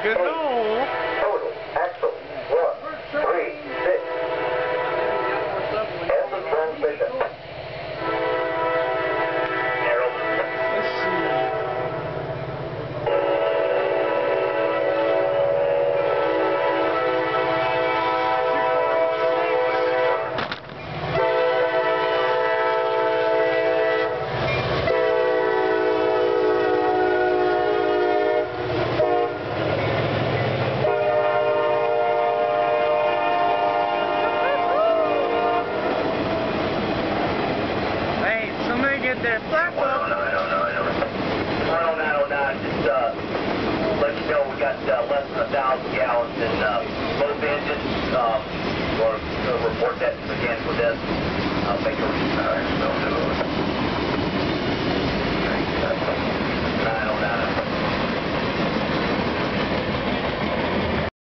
Good get there. Blackwell. 10909, just uh, let you know we got uh, less than a thousand gallons in uh, both engines. Um, we're going to report that to mechanical desk. I'll make a uh,